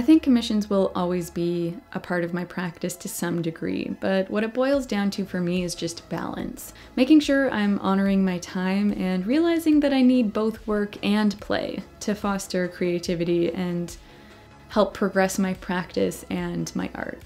I think commissions will always be a part of my practice to some degree, but what it boils down to for me is just balance. Making sure I'm honoring my time and realizing that I need both work and play to foster creativity and help progress my practice and my art.